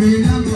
Era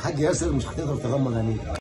الحاج ياسر مش هتقدر تغمض عينيك.